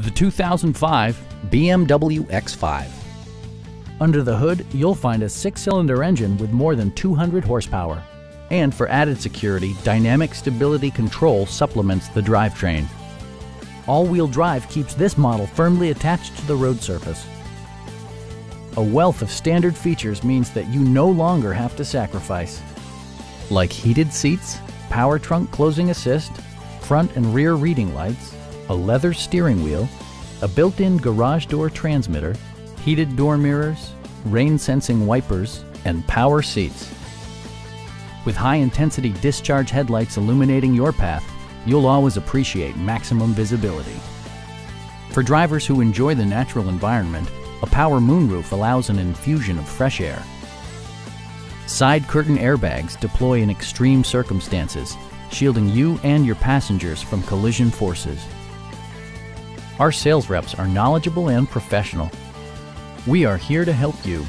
The 2005 BMW X5. Under the hood, you'll find a six-cylinder engine with more than 200 horsepower. And for added security, Dynamic Stability Control supplements the drivetrain. All-wheel drive keeps this model firmly attached to the road surface. A wealth of standard features means that you no longer have to sacrifice. Like heated seats, power trunk closing assist, front and rear reading lights, a leather steering wheel, a built-in garage door transmitter, heated door mirrors, rain-sensing wipers, and power seats. With high-intensity discharge headlights illuminating your path, you'll always appreciate maximum visibility. For drivers who enjoy the natural environment, a power moonroof allows an infusion of fresh air. Side curtain airbags deploy in extreme circumstances, shielding you and your passengers from collision forces. Our sales reps are knowledgeable and professional. We are here to help you